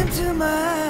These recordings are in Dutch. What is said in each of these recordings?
into my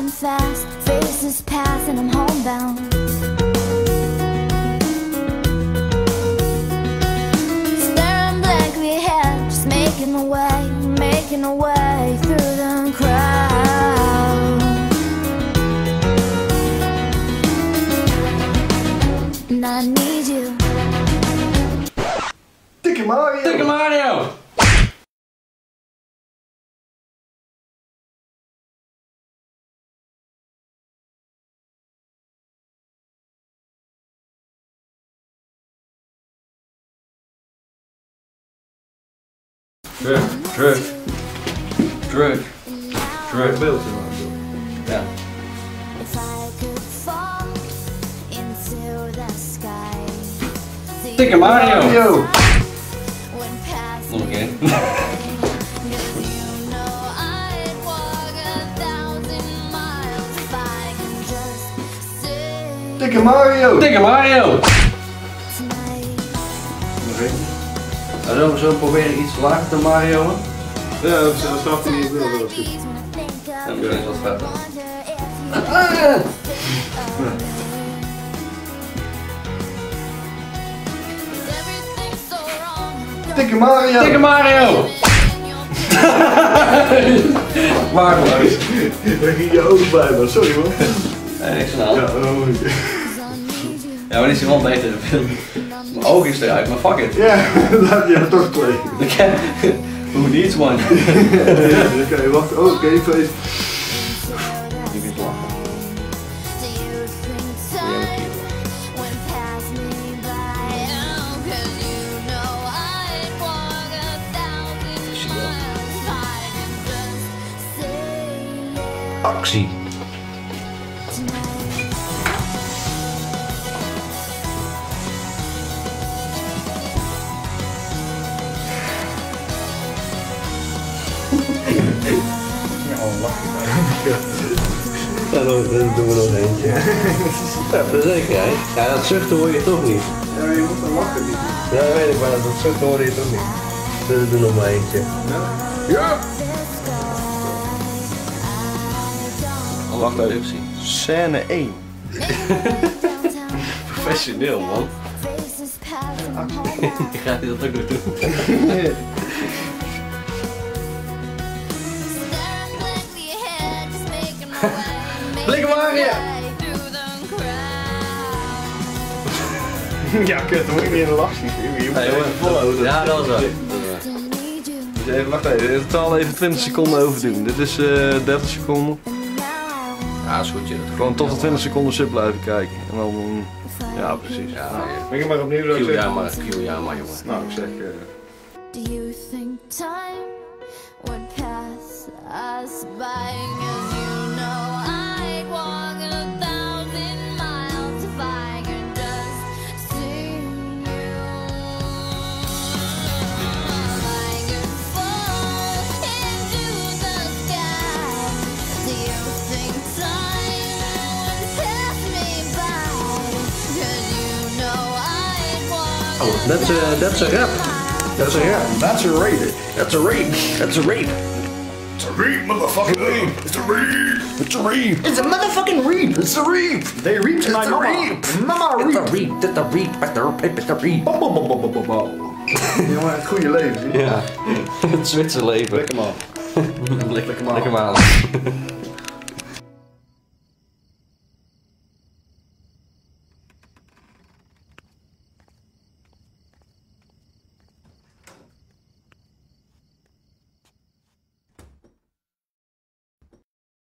walking fast, faces pass and I'm homebound Staring blankly ahead, just making a way, making a way through the crowd And I need you Dick Mario! Dick Mario! Drip, drip, drip, drip. Built around Yeah. If I could fall into the sky. Think of Mario. Mario. Okay. Think of Mario! Think of Mario! Weet Nou, zo, zo proberen iets lager te Mario. Ja, dat is- dat snap je niet. Ik wil dat wel goed. Ja, misschien is dat vetter. Dikke Mario! Dikke Mario! Waardeloos. Daar ging je ogen bij, man. Sorry man. Nee, niks aan de Ja, hand. oh, Ja, maar die is gewoon beter in de film. Mijn oog is eruit, maar fuck it. ja, dan heb je er toch twee. Who needs one? Je wachten. Oh, gameface. Die is lachen. Actie. Ja, dan, doen we nog eentje. Ja, voor de zekerheid. Ja, dat zuchten hoor je toch niet. Ja, je moet dan lachen niet. Ja, dat weet ik, maar dat zuchten hoor je toch niet. Dus we doen nog maar eentje. Wacht even. Scène 1. Professioneel, man. Ik ga dit ook nog doen. Blik Mario! Ja, kut, dan moet je niet in de lach schieten. Je moet even jongen. volhouden. Ja, dat is wel. Dus even, wacht even. In totaal even 20 seconden overdoen. Dit is eh 30 seconden. Ja, is goed, je. Gewoon tot de 20 seconden sub blijven kijken. En dan... Ja, precies. Ja, Begin maar opnieuw, ik Q ja zeggen. maar, Q ja maar, jongen. Nou, ik zeg... eh, Do you think time would pass us by? Oh, that's a that's a rap. That's a rap. That's a rape That's a rape That's a rape It's a rape motherfucking reed. It's a rape It's a rape It's a motherfucking rape It's a rape They reaped it's my a mama. Reap. Mama reaped. It's a rape It's a reed. But the reed. It's a reed. Bo bo bo bo bo bo. You want to cool your legs? Yeah. Zwitser leven. Lick 'em off. Lick 'em off. Lick 'em off.